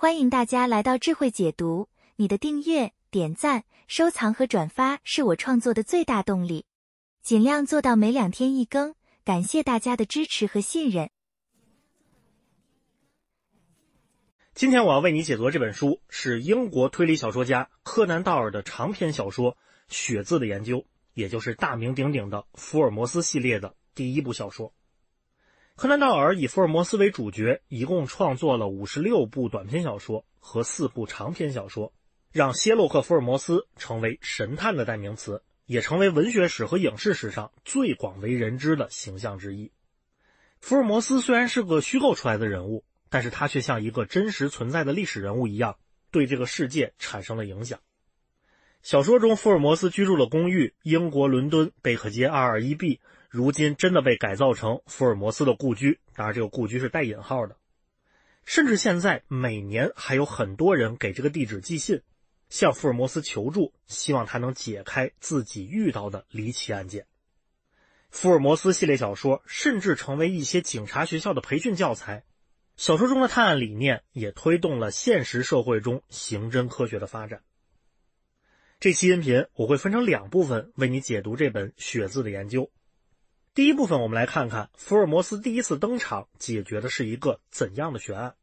欢迎大家来到智慧解读，你的订阅、点赞、收藏和转发是我创作的最大动力，尽量做到每两天一更。感谢大家的支持和信任。今天我要为你解读这本书是英国推理小说家柯南道尔的长篇小说《血字的研究》，也就是大名鼎鼎的福尔摩斯系列的第一部小说。柯南道尔以福尔摩斯为主角，一共创作了五十六部短篇小说和四部长篇小说，让谢洛克·福尔摩斯成为神探的代名词，也成为文学史和影视史上最广为人知的形象之一。福尔摩斯虽然是个虚构出来的人物，但是他却像一个真实存在的历史人物一样，对这个世界产生了影响。小说中，福尔摩斯居住的公寓——英国伦敦贝克街二二一 B。如今真的被改造成福尔摩斯的故居，当然这个故居是带引号的。甚至现在每年还有很多人给这个地址寄信，向福尔摩斯求助，希望他能解开自己遇到的离奇案件。福尔摩斯系列小说甚至成为一些警察学校的培训教材。小说中的探案理念也推动了现实社会中刑侦科学的发展。这期音频我会分成两部分为你解读这本《血字的研究》。第一部分，我们来看看福尔摩斯第一次登场解决的是一个怎样的悬案。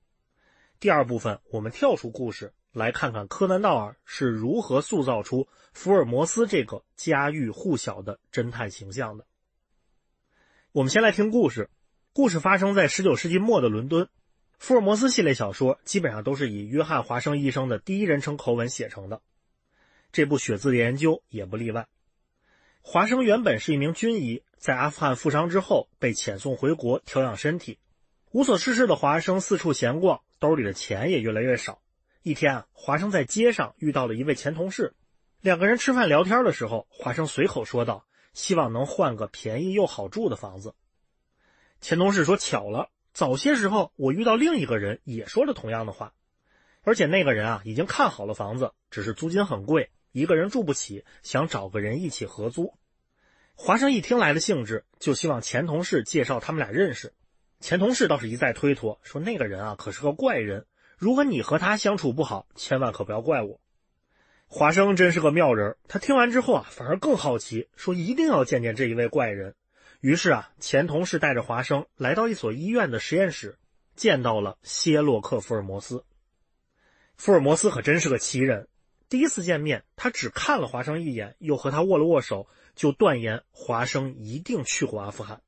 第二部分，我们跳出故事，来看看柯南道尔是如何塑造出福尔摩斯这个家喻户晓的侦探形象的。我们先来听故事。故事发生在19世纪末的伦敦。福尔摩斯系列小说基本上都是以约翰·华生医生的第一人称口吻写成的，这部《血字的研究》也不例外。华生原本是一名军医。在阿富汗负伤之后，被遣送回国调养身体。无所事事的华生四处闲逛，兜里的钱也越来越少。一天啊，华生在街上遇到了一位前同事，两个人吃饭聊天的时候，华生随口说道：“希望能换个便宜又好住的房子。”前同事说：“巧了，早些时候我遇到另一个人也说了同样的话，而且那个人啊已经看好了房子，只是租金很贵，一个人住不起，想找个人一起合租。”华生一听来了兴致，就希望前同事介绍他们俩认识。前同事倒是一再推脱，说那个人啊可是个怪人，如果你和他相处不好，千万可不要怪我。华生真是个妙人，他听完之后啊，反而更好奇，说一定要见见这一位怪人。于是啊，前同事带着华生来到一所医院的实验室，见到了谢洛克·福尔摩斯。福尔摩斯可真是个奇人，第一次见面，他只看了华生一眼，又和他握了握手。就断言华生一定去过阿富汗，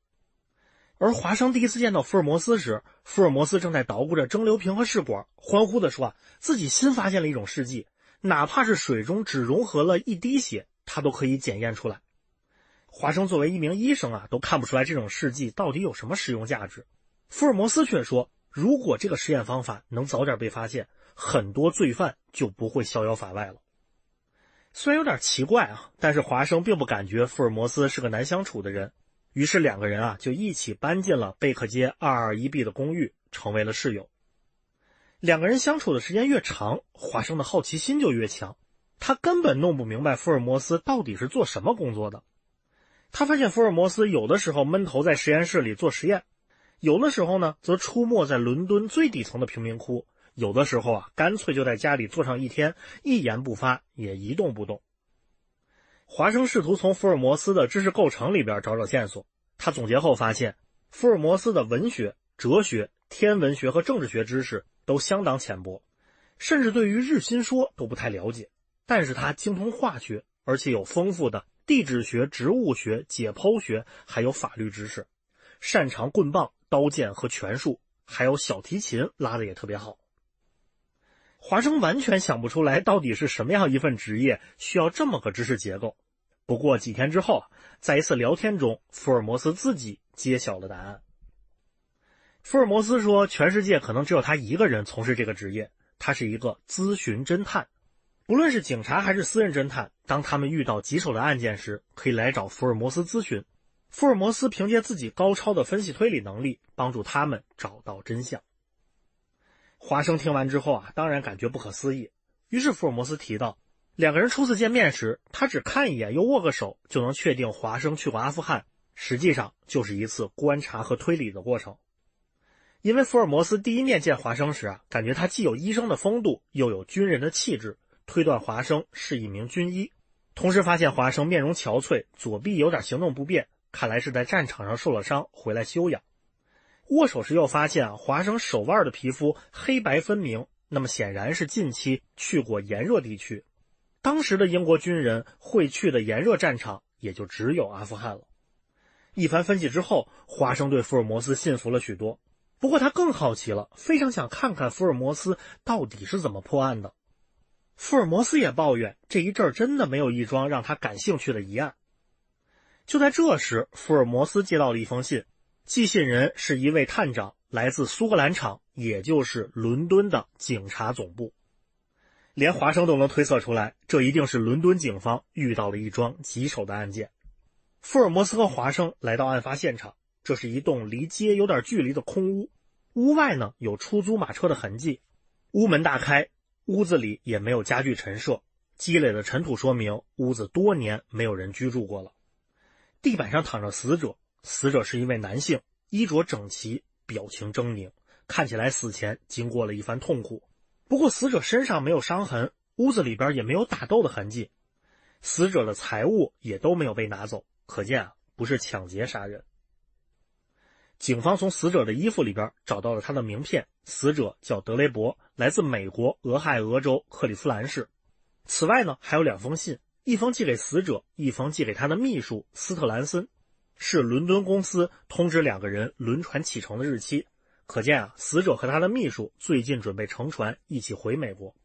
而华生第一次见到福尔摩斯时，福尔摩斯正在捣鼓着蒸馏瓶和试管，欢呼地说：“啊，自己新发现了一种试剂，哪怕是水中只融合了一滴血，他都可以检验出来。”华生作为一名医生啊，都看不出来这种试剂到底有什么实用价值。福尔摩斯却说：“如果这个实验方法能早点被发现，很多罪犯就不会逍遥法外了。”虽然有点奇怪啊，但是华生并不感觉福尔摩斯是个难相处的人，于是两个人啊就一起搬进了贝克街二二一 B 的公寓，成为了室友。两个人相处的时间越长，华生的好奇心就越强。他根本弄不明白福尔摩斯到底是做什么工作的。他发现福尔摩斯有的时候闷头在实验室里做实验，有的时候呢则出没在伦敦最底层的贫民窟。有的时候啊，干脆就在家里坐上一天，一言不发，也一动不动。华生试图从福尔摩斯的知识构成里边找找线索。他总结后发现，福尔摩斯的文学、哲学、天文学和政治学知识都相当浅薄，甚至对于日心说都不太了解。但是他精通化学，而且有丰富的地质学、植物学、解剖学，还有法律知识，擅长棍棒、刀剑和拳术，还有小提琴拉的也特别好。华生完全想不出来，到底是什么样一份职业需要这么个知识结构。不过几天之后，在一次聊天中，福尔摩斯自己揭晓了答案。福尔摩斯说：“全世界可能只有他一个人从事这个职业，他是一个咨询侦探。不论是警察还是私人侦探，当他们遇到棘手的案件时，可以来找福尔摩斯咨询。福尔摩斯凭借自己高超的分析推理能力，帮助他们找到真相。”华生听完之后啊，当然感觉不可思议。于是福尔摩斯提到，两个人初次见面时，他只看一眼又握个手，就能确定华生去过阿富汗，实际上就是一次观察和推理的过程。因为福尔摩斯第一面见华生时啊，感觉他既有医生的风度，又有军人的气质，推断华生是一名军医。同时发现华生面容憔悴，左臂有点行动不便，看来是在战场上受了伤，回来休养。握手时又发现啊，华生手腕的皮肤黑白分明，那么显然是近期去过炎热地区。当时的英国军人会去的炎热战场也就只有阿富汗了。一番分析之后，华生对福尔摩斯信服了许多。不过他更好奇了，非常想看看福尔摩斯到底是怎么破案的。福尔摩斯也抱怨这一阵真的没有一桩让他感兴趣的疑案。就在这时，福尔摩斯接到了一封信，寄信人是一位探长，来自苏格兰场，也就是伦敦的警察总部。连华生都能推测出来，这一定是伦敦警方遇到了一桩棘手的案件。福尔摩斯和华生来到案发现场。这是一栋离街有点距离的空屋，屋外呢有出租马车的痕迹，屋门大开，屋子里也没有家具陈设，积累的尘土说明屋子多年没有人居住过了。地板上躺着死者，死者是一位男性，衣着整齐，表情狰狞，看起来死前经过了一番痛苦。不过死者身上没有伤痕，屋子里边也没有打斗的痕迹，死者的财物也都没有被拿走，可见啊不是抢劫杀人。警方从死者的衣服里边找到了他的名片，死者叫德雷伯，来自美国俄亥俄州克利夫兰市。此外呢，还有两封信，一封寄给死者，一封寄给他的秘书斯特兰森，是伦敦公司通知两个人轮船启程的日期。可见啊，死者和他的秘书最近准备乘船一起回美国。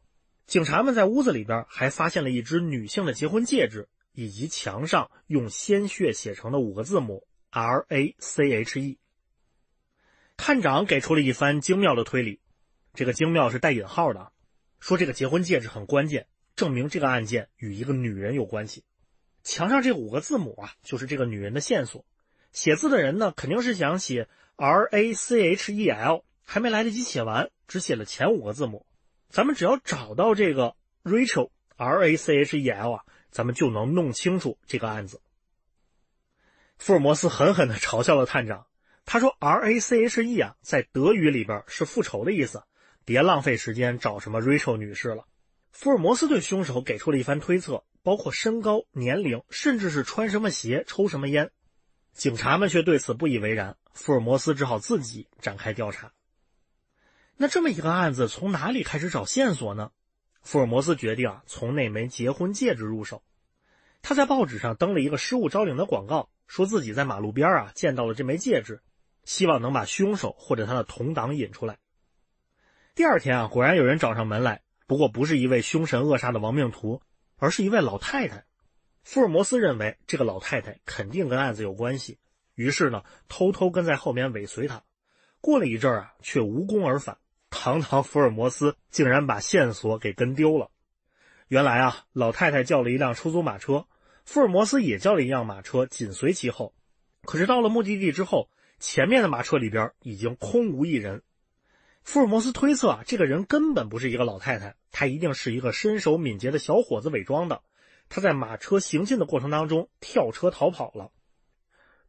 警察们在屋子里边还发现了一只女性的结婚戒指，以及墙上用鲜血写成的五个字母 R A C H E。探长给出了一番精妙的推理，这个精妙是带引号的，说这个结婚戒指很关键，证明这个案件与一个女人有关系。墙上这五个字母啊，就是这个女人的线索。写字的人呢，肯定是想写 R A C H E L，还没来得及写完，只写了前五个字母。咱们只要找到这个 Rachel R A C H E L 啊，咱们就能弄清楚这个案子。福尔摩斯狠狠地嘲笑了探长。他说：“R A C H E 啊，在德语里边是复仇的意思。别浪费时间找什么 Rachel 女士了。”福尔摩斯对凶手给出了一番推测，包括身高、年龄，甚至是穿什么鞋、抽什么烟。警察们却对此不以为然。福尔摩斯只好自己展开调查。那这么一个案子，从哪里开始找线索呢？福尔摩斯决定啊，从那枚结婚戒指入手。他在报纸上登了一个失物招领的广告，说自己在马路边啊见到了这枚戒指。希望能把凶手或者他的同党引出来。第二天啊，果然有人找上门来，不过不是一位凶神恶煞的亡命徒，而是一位老太太。福尔摩斯认为这个老太太肯定跟案子有关系，于是呢，偷偷跟在后面尾随她。过了一阵儿啊，却无功而返。堂堂福尔摩斯竟然把线索给跟丢了。原来啊，老太太叫了一辆出租马车，福尔摩斯也叫了一辆马车紧随其后。可是到了目的地之后，前面的马车里边已经空无一人，福尔摩斯推测啊，这个人根本不是一个老太太，他一定是一个身手敏捷的小伙子伪装的。他在马车行进的过程当中跳车逃跑了。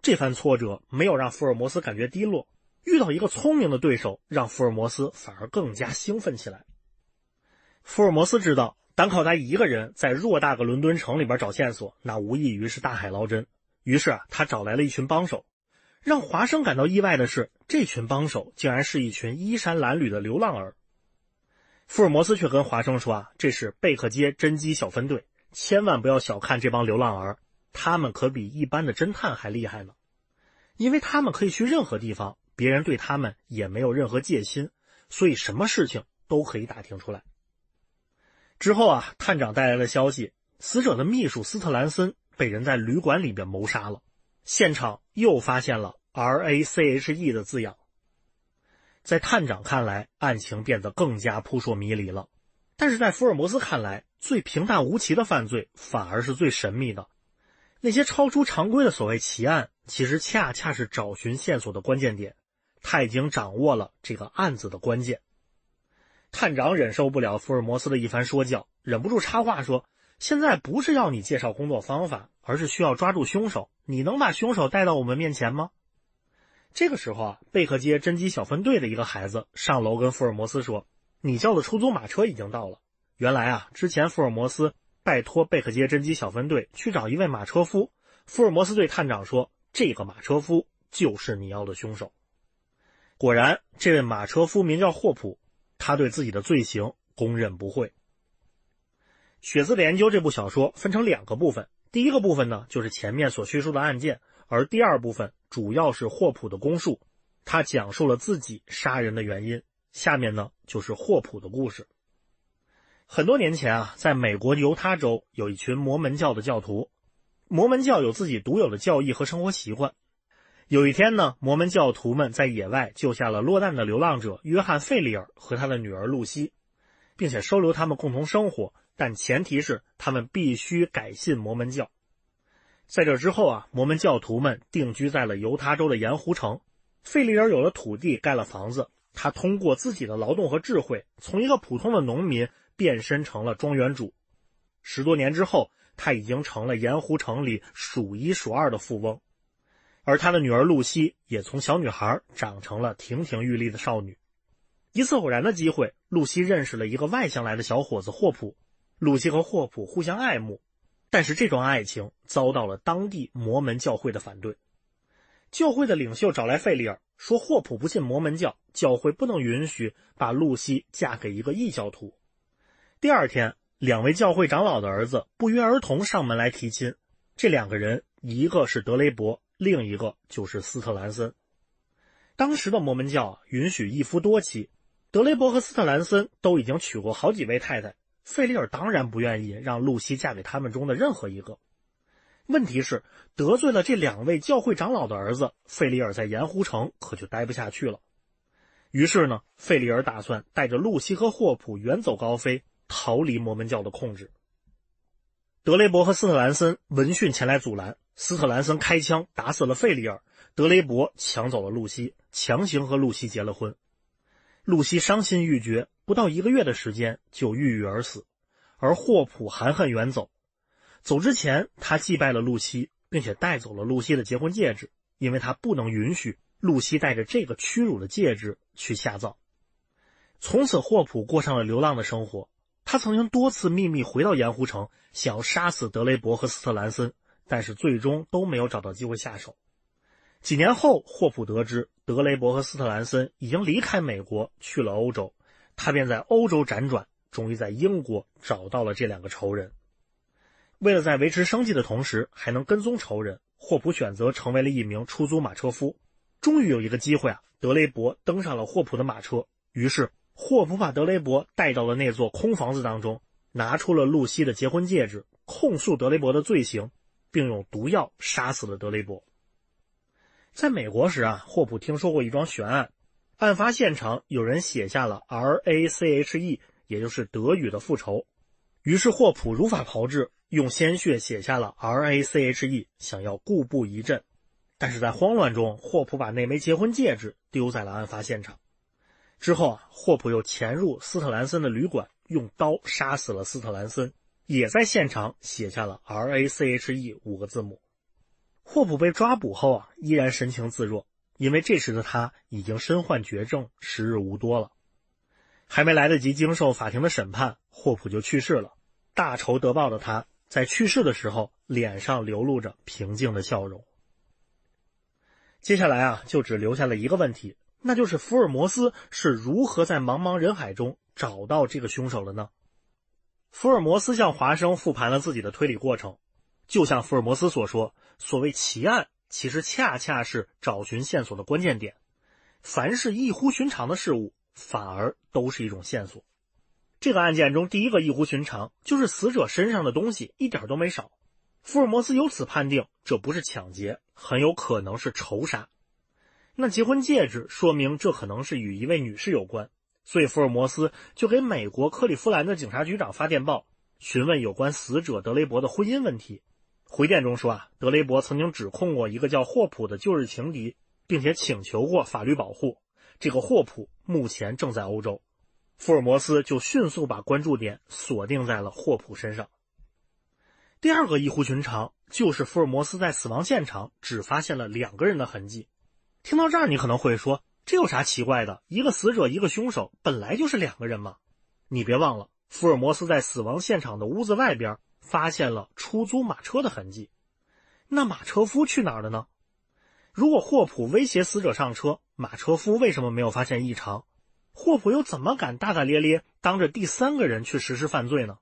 这番挫折没有让福尔摩斯感觉低落，遇到一个聪明的对手，让福尔摩斯反而更加兴奋起来。福尔摩斯知道，单靠他一个人在偌大个伦敦城里边找线索，那无异于是大海捞针。于是啊，他找来了一群帮手。让华生感到意外的是，这群帮手竟然是一群衣衫褴褛的流浪儿。福尔摩斯却跟华生说：“啊，这是贝克街侦缉小分队，千万不要小看这帮流浪儿，他们可比一般的侦探还厉害呢。因为他们可以去任何地方，别人对他们也没有任何戒心，所以什么事情都可以打听出来。”之后啊，探长带来了消息：死者的秘书斯特兰森被人在旅馆里边谋杀了。现场又发现了 R A C H E 的字样，在探长看来，案情变得更加扑朔迷离了。但是在福尔摩斯看来，最平淡无奇的犯罪反而是最神秘的。那些超出常规的所谓奇案，其实恰恰是找寻线索的关键点。他已经掌握了这个案子的关键。探长忍受不了福尔摩斯的一番说教，忍不住插话说：“现在不是要你介绍工作方法，而是需要抓住凶手。”你能把凶手带到我们面前吗？这个时候啊，贝克街侦缉小分队的一个孩子上楼跟福尔摩斯说：“你叫的出租马车已经到了。”原来啊，之前福尔摩斯拜托贝克街侦缉小分队去找一位马车夫，福尔摩斯对探长说：“这个马车夫就是你要的凶手。”果然，这位马车夫名叫霍普，他对自己的罪行供认不讳。《血字的研究》这部小说分成两个部分，第一个部分呢就是前面所叙述的案件，而第二部分主要是霍普的供述，他讲述了自己杀人的原因。下面呢就是霍普的故事。很多年前啊，在美国犹他州有一群摩门教的教徒，摩门教有自己独有的教义和生活习惯。有一天呢，摩门教徒们在野外救下了落难的流浪者约翰·费利尔和他的女儿露西，并且收留他们共同生活，但前提是他们必须改信摩门教。在这之后啊，摩门教徒们定居在了犹他州的盐湖城，费利尔有了土地，盖了房子。他通过自己的劳动和智慧，从一个普通的农民变身成了庄园主。十多年之后，他已经成了盐湖城里数一数二的富翁。而他的女儿露西也从小女孩长成了亭亭玉立的少女。一次偶然的机会，露西认识了一个外乡来的小伙子霍普。露西和霍普互相爱慕，但是这桩爱情遭到了当地摩门教会的反对。教会的领袖找来费利尔，说霍普不信摩门教，教会不能允许把露西嫁给一个异教徒。第二天，两位教会长老的儿子不约而同上门来提亲。这两个人，一个是德雷伯。另一个就是斯特兰森。当时的摩门教允许一夫多妻，德雷伯和斯特兰森都已经娶过好几位太太。费利尔当然不愿意让露西嫁给他们中的任何一个。问题是得罪了这两位教会长老的儿子，费利尔在盐湖城可就待不下去了。于是呢，费利尔打算带着露西和霍普远走高飞，逃离摩门教的控制。德雷伯和斯特兰森闻讯前来阻拦。斯特兰森开枪打死了费里尔，德雷伯抢走了露西，强行和露西结了婚。露西伤心欲绝，不到一个月的时间就郁郁而死。而霍普含恨远走，走之前他祭拜了露西，并且带走了露西的结婚戒指，因为他不能允许露西带着这个屈辱的戒指去下葬。从此，霍普过上了流浪的生活。他曾经多次秘密回到盐湖城，想要杀死德雷伯和斯特兰森。但是最终都没有找到机会下手。几年后，霍普得知德雷伯和斯特兰森已经离开美国去了欧洲，他便在欧洲辗转，终于在英国找到了这两个仇人。为了在维持生计的同时还能跟踪仇人，霍普选择成为了一名出租马车夫。终于有一个机会啊，德雷伯登上了霍普的马车，于是霍普把德雷伯带到了那座空房子当中，拿出了露西的结婚戒指，控诉德雷伯的罪行。并用毒药杀死了德雷伯。在美国时啊，霍普听说过一桩悬案，案发现场有人写下了 R A C H E，也就是德语的复仇。于是霍普如法炮制，用鲜血写下了 R A C H E，想要固步一阵。但是在慌乱中，霍普把那枚结婚戒指丢在了案发现场。之后啊，霍普又潜入斯特兰森的旅馆，用刀杀死了斯特兰森。也在现场写下了 R A C H E 五个字母。霍普被抓捕后啊，依然神情自若，因为这时的他已经身患绝症，时日无多了。还没来得及经受法庭的审判，霍普就去世了。大仇得报的他，在去世的时候，脸上流露着平静的笑容。接下来啊，就只留下了一个问题，那就是福尔摩斯是如何在茫茫人海中找到这个凶手的呢？福尔摩斯向华生复盘了自己的推理过程，就像福尔摩斯所说，所谓奇案，其实恰恰是找寻线索的关键点。凡是异乎寻常的事物，反而都是一种线索。这个案件中，第一个异乎寻常就是死者身上的东西一点都没少。福尔摩斯由此判定，这不是抢劫，很有可能是仇杀。那结婚戒指说明这可能是与一位女士有关。所以，福尔摩斯就给美国克利夫兰的警察局长发电报，询问有关死者德雷伯的婚姻问题。回电中说啊，德雷伯曾经指控过一个叫霍普的旧日情敌，并且请求过法律保护。这个霍普目前正在欧洲。福尔摩斯就迅速把关注点锁定在了霍普身上。第二个异乎寻常就是福尔摩斯在死亡现场只发现了两个人的痕迹，听到这儿，你可能会说，这有啥奇怪的？一个死者，一个凶手，本来就是两个人嘛。你别忘了，福尔摩斯在死亡现场的屋子外边发现了出租马车的痕迹。那马车夫去哪儿了呢？如果霍普威胁死者上车，马车夫为什么没有发现异常？霍普又怎么敢大大咧咧当着第三个人去实施犯罪呢？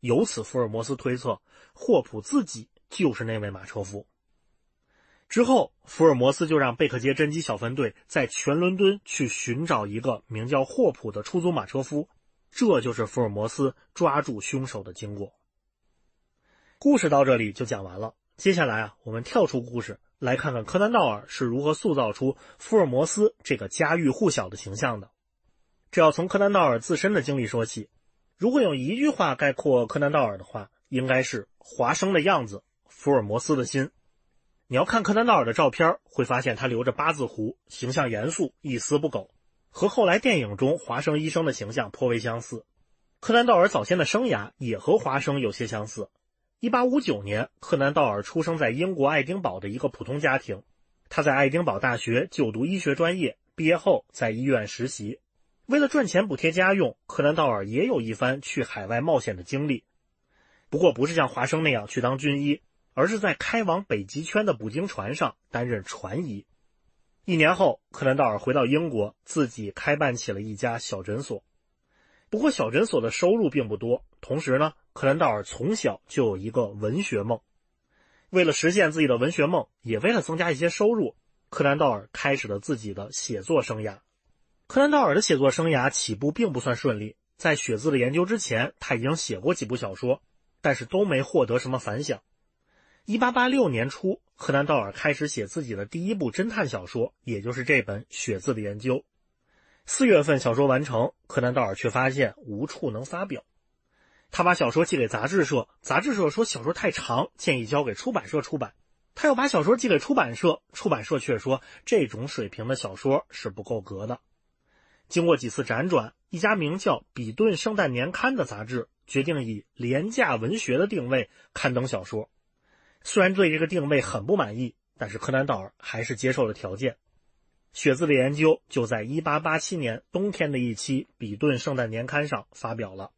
由此，福尔摩斯推测，霍普自己就是那位马车夫。之后，福尔摩斯就让贝克街侦缉小分队在全伦敦去寻找一个名叫霍普的出租马车夫。这就是福尔摩斯抓住凶手的经过。故事到这里就讲完了。接下来啊，我们跳出故事，来看看柯南道尔是如何塑造出福尔摩斯这个家喻户晓的形象的。这要从柯南道尔自身的经历说起。如果用一句话概括柯南道尔的话，应该是华生的样子，福尔摩斯的心。你要看柯南道尔的照片，会发现他留着八字胡，形象严肃，一丝不苟，和后来电影中华生医生的形象颇为相似。柯南道尔早先的生涯也和华生有些相似。一八五九年，柯南道尔出生在英国爱丁堡的一个普通家庭。他在爱丁堡大学就读医学专业，毕业后在医院实习。为了赚钱补贴家用，柯南道尔也有一番去海外冒险的经历。不过，不是像华生那样去当军医。而是在开往北极圈的捕鲸船上担任船医。一年后，柯南道尔回到英国，自己开办起了一家小诊所。不过，小诊所的收入并不多。同时呢，柯南道尔从小就有一个文学梦。为了实现自己的文学梦，也为了增加一些收入，柯南道尔开始了自己的写作生涯。柯南道尔的写作生涯起步并不算顺利。在血字的研究之前，他已经写过几部小说，但是都没获得什么反响。一八八六年初，柯南道尔开始写自己的第一部侦探小说，也就是这本《血字的研究》。四月份小说完成，柯南道尔却发现无处能发表。他把小说寄给杂志社，杂志社说小说太长，建议交给出版社出版。他又把小说寄给出版社，出版社却说这种水平的小说是不够格的。经过几次辗转，一家名叫《比顿圣诞年刊》的杂志决定以廉价文学的定位刊登小说。虽然对这个定位很不满意，但是柯南道尔还是接受了条件。血字的研究就在1887年冬天的一期《比顿圣诞年刊》上发表了。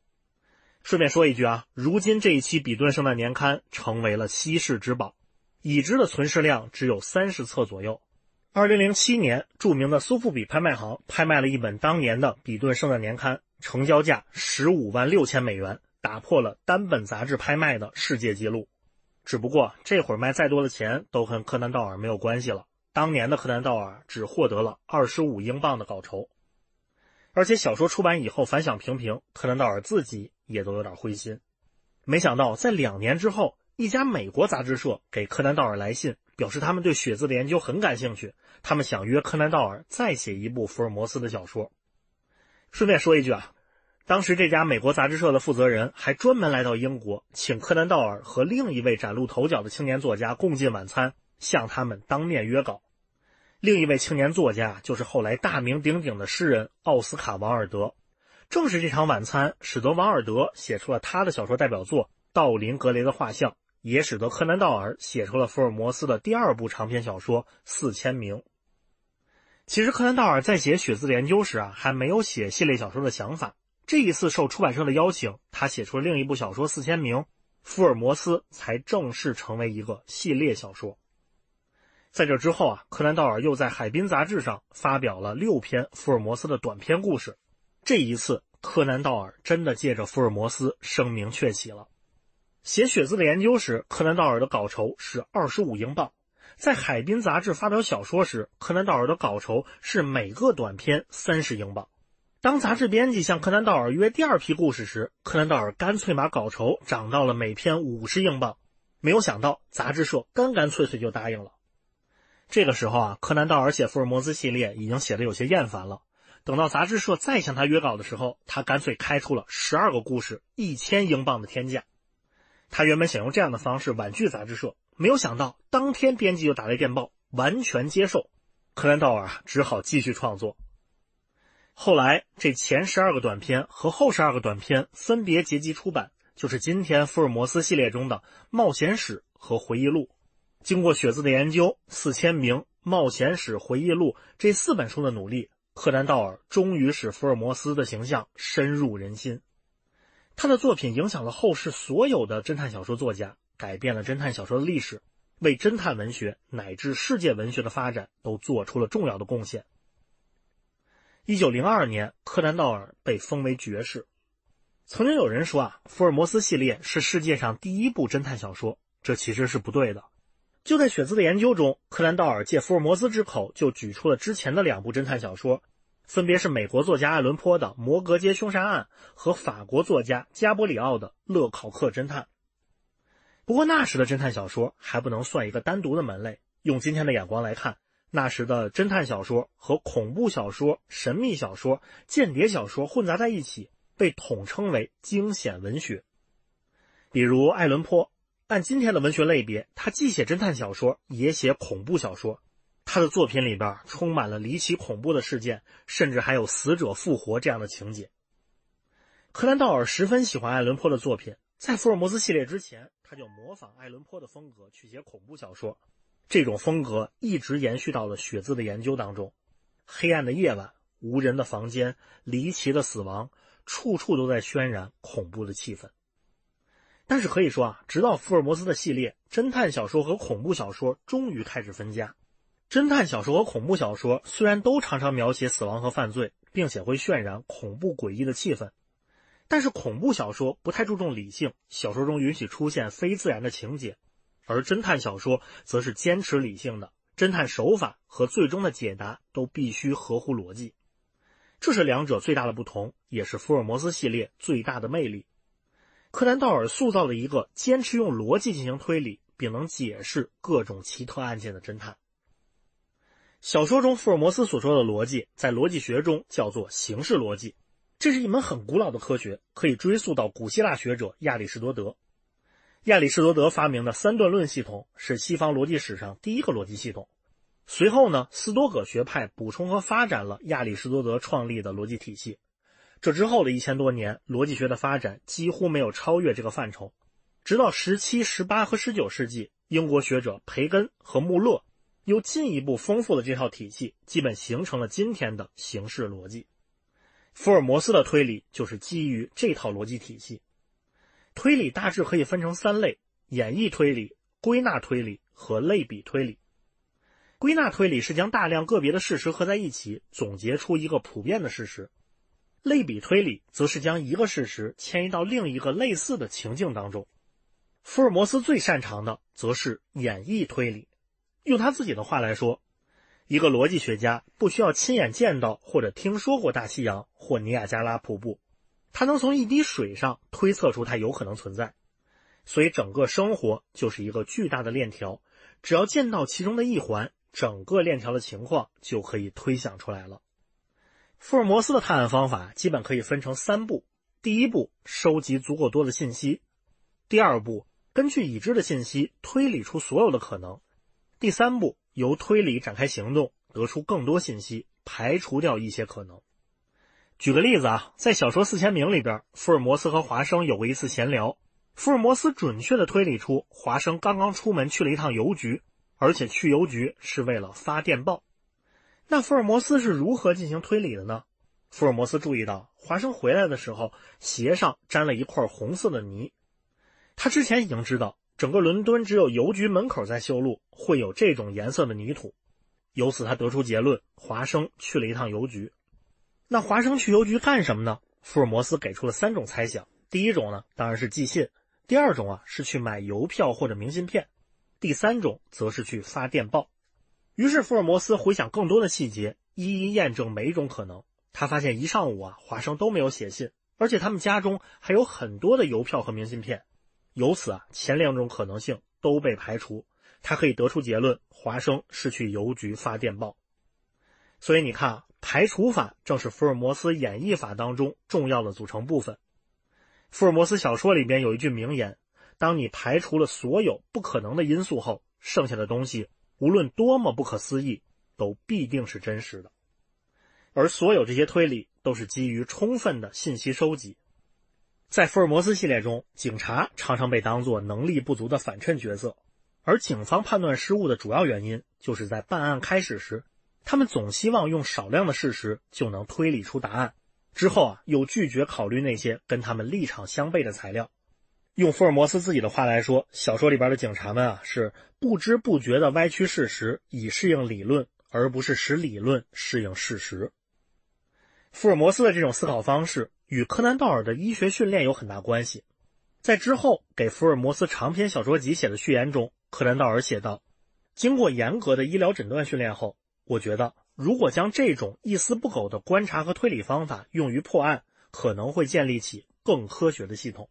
顺便说一句啊，如今这一期《比顿圣诞年刊》成为了稀世之宝，已知的存世量只有三十册左右。2007年，著名的苏富比拍卖行拍卖了一本当年的《比顿圣诞年刊》，成交价十五万六千美元，打破了单本杂志拍卖的世界纪录。只不过这会儿卖再多的钱都和柯南道尔没有关系了。当年的柯南道尔只获得了二十五英镑的稿酬，而且小说出版以后反响平平，柯南道尔自己也都有点灰心。没想到在两年之后，一家美国杂志社给柯南道尔来信，表示他们对血字的研究很感兴趣，他们想约柯南道尔再写一部福尔摩斯的小说。顺便说一句啊。当时这家美国杂志社的负责人还专门来到英国，请柯南道尔和另一位崭露头角的青年作家共进晚餐，向他们当面约稿。另一位青年作家就是后来大名鼎鼎的诗人奥斯卡·王尔德。正是这场晚餐，使得王尔德写出了他的小说代表作《道林·格雷的画像》，也使得柯南道尔写出了福尔摩斯的第二部长篇小说《四千名》。其实，柯南道尔在写《血字研究》时啊，还没有写系列小说的想法。这一次受出版社的邀请，他写出了另一部小说《四千名》，福尔摩斯才正式成为一个系列小说。在这之后啊，柯南道尔又在《海滨》杂志上发表了六篇福尔摩斯的短篇故事。这一次，柯南道尔真的借着福尔摩斯声名鹊起了。写《血字的研究》时，柯南道尔的稿酬是二十五英镑；在《海滨》杂志发表小说时，柯南道尔的稿酬是每个短篇三十英镑。当杂志编辑向柯南道尔约第二批故事时，柯南道尔干脆把稿酬涨到了每篇五十英镑。没有想到，杂志社干干脆脆就答应了。这个时候啊，柯南道尔写福尔摩斯系列已经写的有些厌烦了。等到杂志社再向他约稿的时候，他干脆开出了十二个故事、一千英镑的天价。他原本想用这样的方式婉拒杂志社，没有想到当天编辑就打来电报，完全接受。柯南道尔，只好继续创作。后来，这前十二个短篇和后十二个短篇分别结集出版，就是今天福尔摩斯系列中的冒险史和回忆录。经过血字的研究，《四千名》冒险史回忆录这四本书的努力，柯南道尔终于使福尔摩斯的形象深入人心。他的作品影响了后世所有的侦探小说作家，改变了侦探小说的历史，为侦探文学乃至世界文学的发展都做出了重要的贡献。一九零二年，柯南道尔被封为爵士。曾经有人说啊，福尔摩斯系列是世界上第一部侦探小说，这其实是不对的。就在雪字的研究中，柯南道尔借福尔摩斯之口就举出了之前的两部侦探小说，分别是美国作家爱伦坡的《摩格街凶杀案》和法国作家加波里奥的《勒考克侦探》。不过那时的侦探小说还不能算一个单独的门类，用今天的眼光来看，那时的侦探小说和恐怖小说、神秘小说、间谍小说混杂在一起。被统称为惊险文学，比如爱伦坡，按今天的文学类别，他既写侦探小说，也写恐怖小说。他的作品里边充满了离奇恐怖的事件，甚至还有死者复活这样的情节。柯南道尔十分喜欢爱伦坡的作品，在福尔摩斯系列之前，他就模仿爱伦坡的风格去写恐怖小说，这种风格一直延续到了血字的研究当中。黑暗的夜晚，无人的房间，离奇的死亡。处处都在渲染恐怖的气氛，但是可以说啊，直到福尔摩斯的系列，侦探小说和恐怖小说终于开始分家。侦探小说和恐怖小说虽然都常常描写死亡和犯罪，并且会渲染恐怖诡异的气氛，但是恐怖小说不太注重理性，小说中允许出现非自然的情节，而侦探小说则是坚持理性的，侦探手法和最终的解答都必须合乎逻辑。这是两者最大的不同，也是福尔摩斯系列最大的魅力。柯南道尔塑造了一个坚持用逻辑进行推理，并能解释各种奇特案件的侦探。小说中，福尔摩斯所说的逻辑，在逻辑学中叫做形式逻辑。这是一门很古老的科学，可以追溯到古希腊学者亚里士多德。亚里士多德发明的三段论系统是西方逻辑史上第一个逻辑系统。随后呢，斯多葛学派补充和发展了亚里士多德创立的逻辑体系。这之后的一千多年，逻辑学的发展几乎没有超越这个范畴。直到十七、十八和十九世纪，英国学者培根和穆勒又进一步丰富了这套体系，基本形成了今天的形式逻辑。福尔摩斯的推理就是基于这套逻辑体系。推理大致可以分成三类：演绎推理、归纳推理和类比推理。归纳推理是将大量个别的事实合在一起，总结出一个普遍的事实；类比推理则是将一个事实迁移到另一个类似的情境当中。福尔摩斯最擅长的则是演绎推理。用他自己的话来说，一个逻辑学家不需要亲眼见到或者听说过大西洋或尼亚加拉瀑布，他能从一滴水上推测出它有可能存在。所以，整个生活就是一个巨大的链条，只要见到其中的一环。整个链条的情况就可以推想出来了。福尔摩斯的探案方法基本可以分成三步：第一步，收集足够多的信息；第二步，根据已知的信息推理出所有的可能；第三步，由推理展开行动，得出更多信息，排除掉一些可能。举个例子啊，在小说《四千名》里边，福尔摩斯和华生有过一次闲聊，福尔摩斯准确的推理出华生刚刚出门去了一趟邮局。而且去邮局是为了发电报，那福尔摩斯是如何进行推理的呢？福尔摩斯注意到华生回来的时候鞋上沾了一块红色的泥，他之前已经知道整个伦敦只有邮局门口在修路会有这种颜色的泥土，由此他得出结论：华生去了一趟邮局。那华生去邮局干什么呢？福尔摩斯给出了三种猜想：第一种呢，当然是寄信；第二种啊，是去买邮票或者明信片。第三种则是去发电报，于是福尔摩斯回想更多的细节，一一验证每一种可能。他发现一上午啊，华生都没有写信，而且他们家中还有很多的邮票和明信片。由此啊，前两种可能性都被排除。他可以得出结论：华生是去邮局发电报。所以你看啊，排除法正是福尔摩斯演绎法当中重要的组成部分。福尔摩斯小说里边有一句名言。当你排除了所有不可能的因素后，剩下的东西无论多么不可思议，都必定是真实的。而所有这些推理都是基于充分的信息收集。在福尔摩斯系列中，警察常常被当作能力不足的反衬角色，而警方判断失误的主要原因就是在办案开始时，他们总希望用少量的事实就能推理出答案，之后啊又拒绝考虑那些跟他们立场相悖的材料。用福尔摩斯自己的话来说，小说里边的警察们啊是不知不觉的歪曲事实以适应理论，而不是使理论适应事实。福尔摩斯的这种思考方式与柯南道尔的医学训练有很大关系。在之后给福尔摩斯长篇小说集写的序言中，柯南道尔写道：“经过严格的医疗诊断训练后，我觉得如果将这种一丝不苟的观察和推理方法用于破案，可能会建立起更科学的系统。”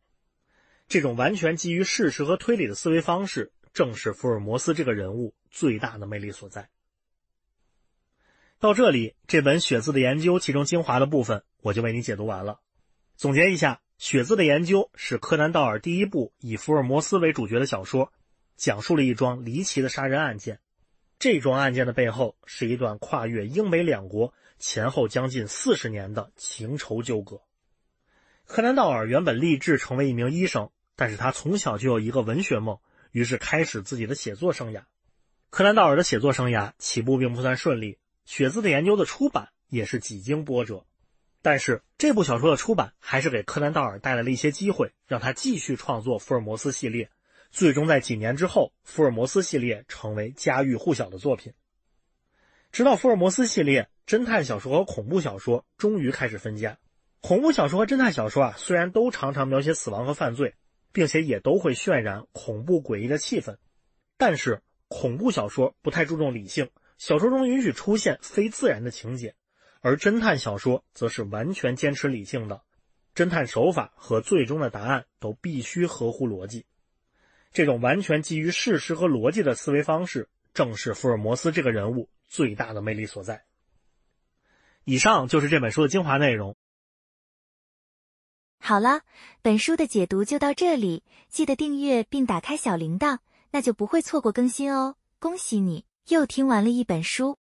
这种完全基于事实和推理的思维方式，正是福尔摩斯这个人物最大的魅力所在。到这里，这本《血字的研究》其中精华的部分，我就为你解读完了。总结一下，《血字的研究》是柯南道尔第一部以福尔摩斯为主角的小说，讲述了一桩离奇的杀人案件。这桩案件的背后，是一段跨越英美两国前后将近四十年的情仇纠葛。柯南道尔原本立志成为一名医生。但是他从小就有一个文学梦，于是开始自己的写作生涯。柯南道尔的写作生涯起步并不算顺利，《血字的研究》的出版也是几经波折。但是这部小说的出版还是给柯南道尔带来了一些机会，让他继续创作福尔摩斯系列。最终在几年之后，福尔摩斯系列成为家喻户晓的作品。直到福尔摩斯系列，侦探小说和恐怖小说终于开始分家。恐怖小说和侦探小说啊，虽然都常常描写死亡和犯罪。并且也都会渲染恐怖诡异的气氛，但是恐怖小说不太注重理性，小说中允许出现非自然的情节，而侦探小说则是完全坚持理性的，侦探手法和最终的答案都必须合乎逻辑。这种完全基于事实和逻辑的思维方式，正是福尔摩斯这个人物最大的魅力所在。以上就是这本书的精华内容。好了，本书的解读就到这里，记得订阅并打开小铃铛，那就不会错过更新哦。恭喜你又听完了一本书。